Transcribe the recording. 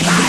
Bye.